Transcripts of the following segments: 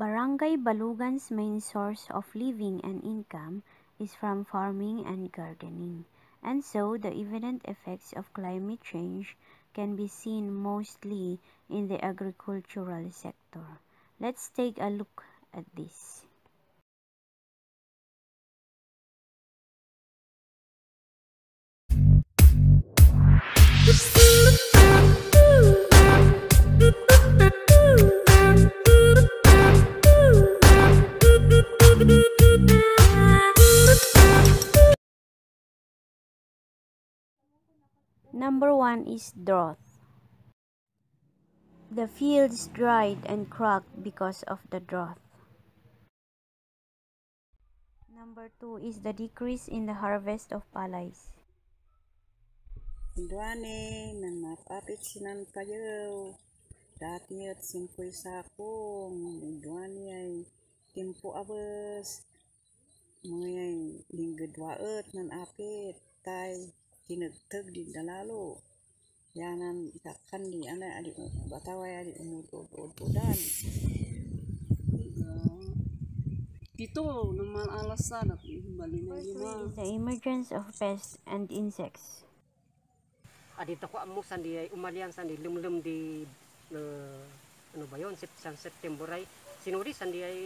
Barangay Balugan's main source of living and income is from farming and gardening, and so the evident effects of climate change can be seen mostly in the agricultural sector. Let's take a look at this. Number one is drought. The fields dried and cracked because of the drought. Number two is the decrease in the harvest of palays. Duane, nan mapapit sinan kayo. Dati at simpoy sakong. Duane ay timpo abes. Mga ay apit. Tay tinagtag di dalalo. Yanan itakan di ana adi bataway adi umud-ud-udan. Dito naman alasan at bali na First lima. is the emergence of pests and insects. adito ko amo sandi ay umalian sandi lumlum di uh, ano ba yon September ay sinuri sandi ay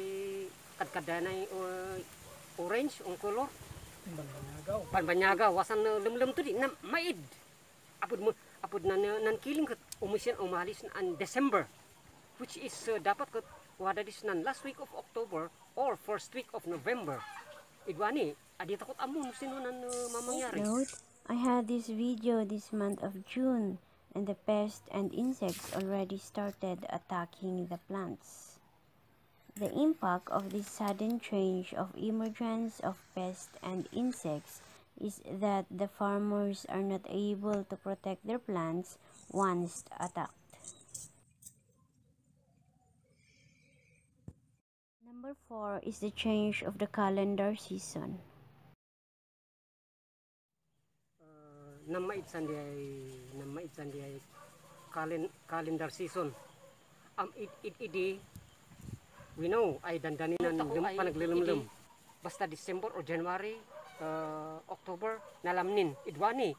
kadkada na uh, orange ang color panbanyaga wasan na lumlum to di. Na maid. Apod mo apod na nan kiling kat umisyan umalis na an December which is uh, dapat kat wada dis nan last week of October or first week of November. Idwani adito ko amo sino nan uh, mamangyari? Note, I had this video this month of June and the pests and insects already started attacking the plants. The impact of this sudden change of emergence of pests and insects is that the farmers are not able to protect their plants once attacked. Number 4 is the change of the calendar season. uh, namait sandi ay namait sandi ay calen calendar season am it it idi we know ay dandani nan Ako lum ay panaglilumlum basta December or January uh, October nalamnin. Idwani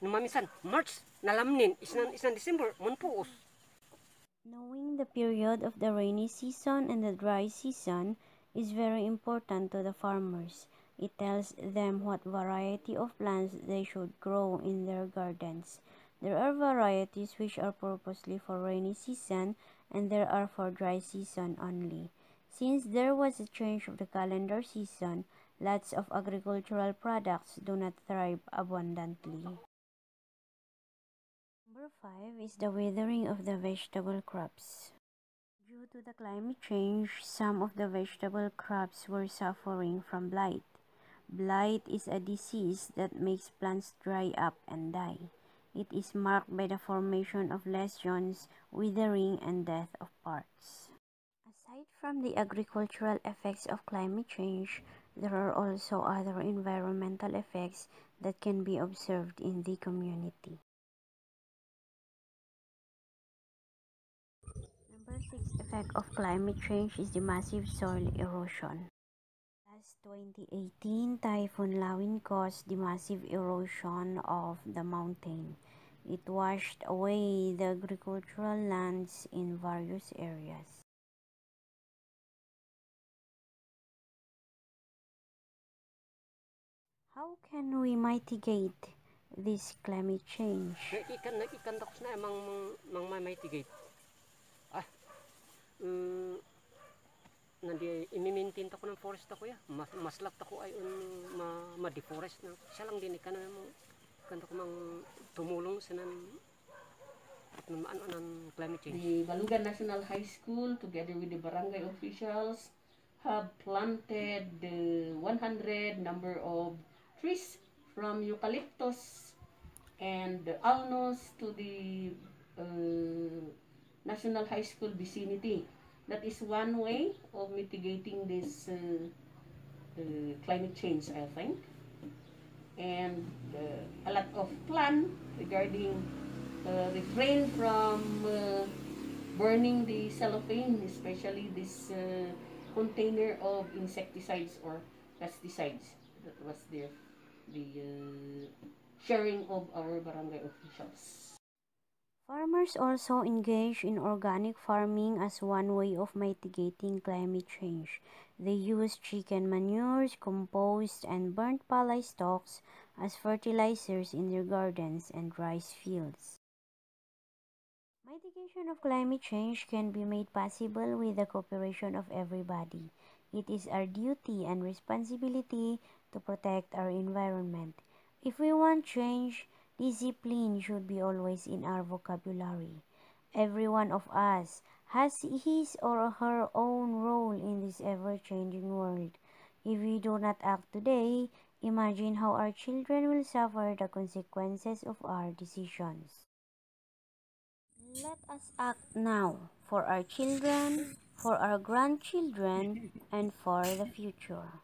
numamisan. March nalamnin. Isnan isnan December munpuos. Knowing the period of the rainy season and the dry season is very important to the farmers. It tells them what variety of plants they should grow in their gardens. There are varieties which are purposely for rainy season and there are for dry season only. Since there was a change of the calendar season, lots of agricultural products do not thrive abundantly. Number five is the withering of the vegetable crops. Due to the climate change, some of the vegetable crops were suffering from blight. Blight is a disease that makes plants dry up and die. It is marked by the formation of lesions, withering, and death of parts. Aside from the agricultural effects of climate change, there are also other environmental effects that can be observed in the community. Number six effect of climate change is the massive soil erosion. Last 2018, Typhoon Lawin caused the massive erosion of the mountain. It washed away the agricultural lands in various areas. How can we mitigate this climate change? Nandi imimintin ko ng forest ako ya mas maslak ako ay un, ma, ma deforest na siya lang din ikan na mo kanto ko mang tumulong sa nan ano nan climate change. The Balugan National High School, together with the barangay officials, have planted the 100 number of trees from eucalyptus and alnos to the uh, National High School vicinity. That is one way of mitigating this uh, climate change, I think. And uh, a lot of plan regarding uh, refrain from uh, burning the cellophane, especially this container of insecticides or pesticides. That was the, the uh, sharing of our barangay officials. Farmers also engage in organic farming as one way of mitigating climate change. They use chicken manures, compost, and burnt palay stalks as fertilizers in their gardens and rice fields. Mitigation of climate change can be made possible with the cooperation of everybody. It is our duty and responsibility to protect our environment. If we want change, Discipline should be always in our vocabulary. Every one of us has his or her own role in this ever-changing world. If we do not act today, imagine how our children will suffer the consequences of our decisions. Let us act now for our children, for our grandchildren, and for the future.